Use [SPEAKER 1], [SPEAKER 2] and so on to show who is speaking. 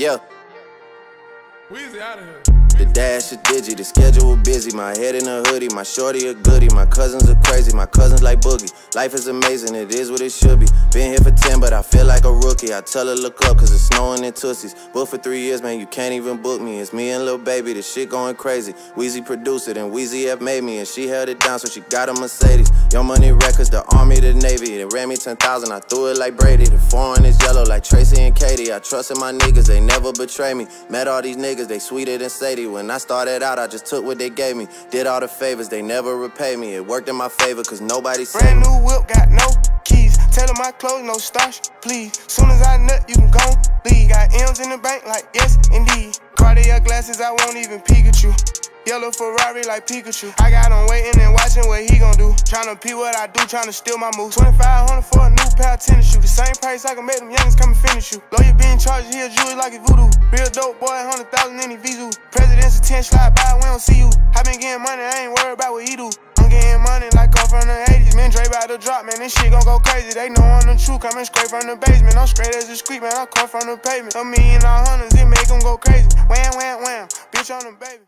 [SPEAKER 1] Yeah.
[SPEAKER 2] Weezy out of here.
[SPEAKER 1] The dash is digi, the schedule busy. My head in a hoodie, my shorty a goodie. My cousins are crazy, my cousins like boogie. Life is amazing, it is what it should be. Been here for 10, but I feel like a rookie. I tell her look up, cause it's snowing in Tussies. Booked for three years, man, you can't even book me. It's me and Lil Baby, the shit going crazy. Weezy produced it, and Weezy F made me, and she held it down, so she got a Mercedes. Your Money Records, the Army, the Navy. They ran me 10,000, I threw it like Brady. The foreign is yellow like Tracy and Katie. I trust in my niggas, they never betray me. Met all these niggas, they sweeter than Sadie. When I started out, I just took what they gave me. Did all the favors, they never repay me. It worked in my favor, cause nobody
[SPEAKER 3] Brand new whip, got no keys. Tell them my clothes, no starch, please. Soon as I nut, you can go leave. Got M's in the bank, like yes, indeed. Cartier glasses, I won't even you. Yellow Ferrari like Pikachu. I got him waiting and watching what he gon' do. Tryna pee what I do, tryna steal my moves. 2500 for a new pair of tennis shoes. The same price I can make them youngins come and finish you. Lawyer being charged, he a jewelry like a voodoo. Real dope boy, 100,000 in his visu. President's attention, slide by, we don't see you. I been getting money, I ain't worried about what he do. I'm getting money like I'm from the 80s. Man, Dre about to drop, man, this shit gon' go crazy. They know I'm the truth, coming straight from the basement. I'm straight as a street, man, I come from the pavement. A million all hundreds, it make them go crazy. Wham, wham, wham, bitch on the baby.